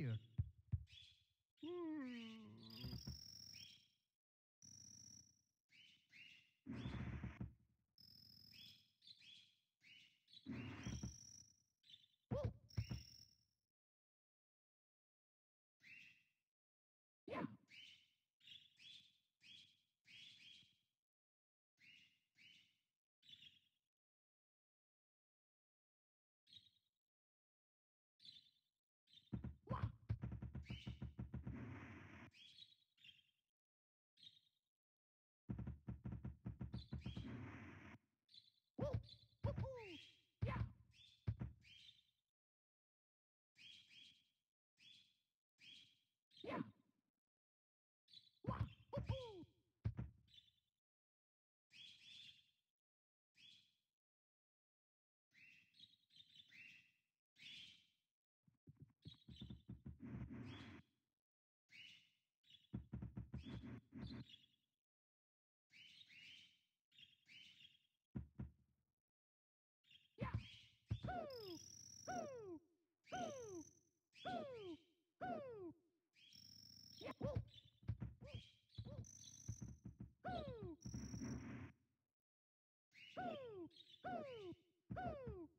failure Yeah. Wah. Woo-hoo. Yeah. Woo. Woo. Woo.